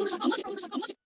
よくしゃとましい!